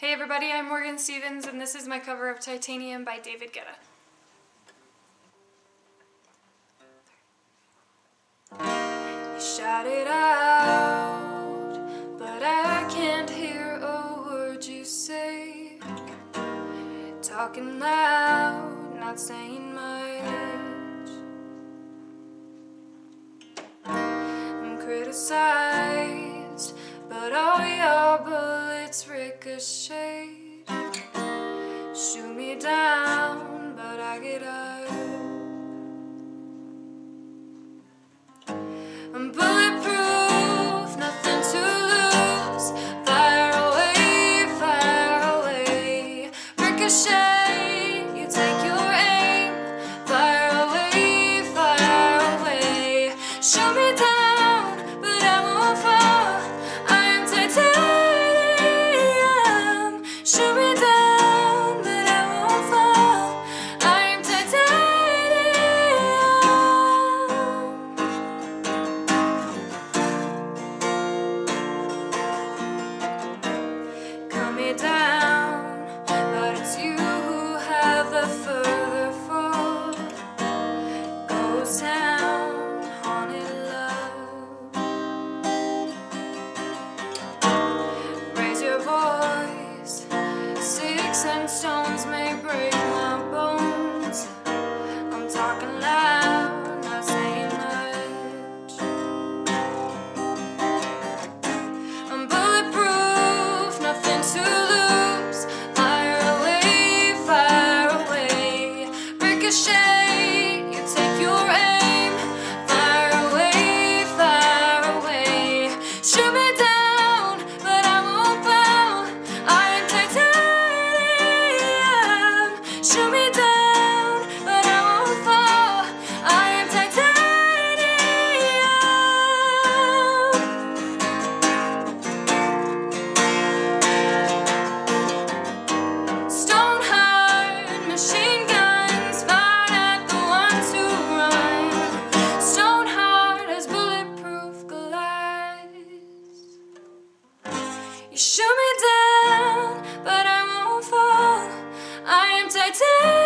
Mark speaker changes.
Speaker 1: Hey everybody, I'm Morgan Stevens and this is my cover of Titanium by David Guetta. You shout it out, but I can't hear a word you say. Talking loud, not saying much. I'm criticized, but all your bullets ricochet. Shoot me down, but I get up. I'm down, but it's you who have the further fall. Ghost town, haunted love. Raise your voice, sticks and stones may break my bones. I'm talking loud, not saying much. I'm bulletproof, nothing to Shoot me down, but I won't fall. I am titanium. Stone hard machine guns fired at the ones who run. Stone hard as bulletproof glass. You shoot me down, I won't